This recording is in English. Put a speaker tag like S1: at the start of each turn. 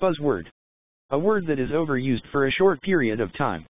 S1: Buzzword. A word that is overused for a short period of time.